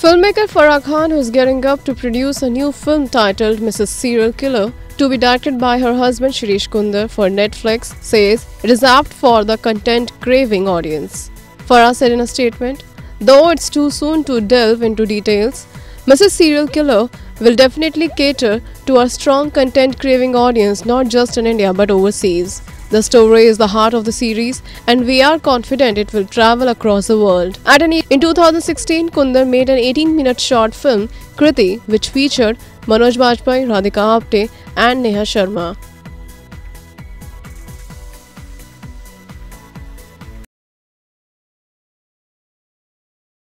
Filmmaker Farah Khan, who's gearing up to produce a new film titled Mrs. Serial Killer, to be directed by her husband Shirish Kunder for Netflix, says it is apt for the content craving audience. Farah said in a statement, Though it's too soon to delve into details, Mrs. Serial Killer will definitely cater to our strong content craving audience not just in India but overseas. The story is the heart of the series, and we are confident it will travel across the world. At an, in 2016, Kunder made an 18 minute short film, Kriti, which featured Manoj Bajpayee, Radhika Apte, and Neha Sharma.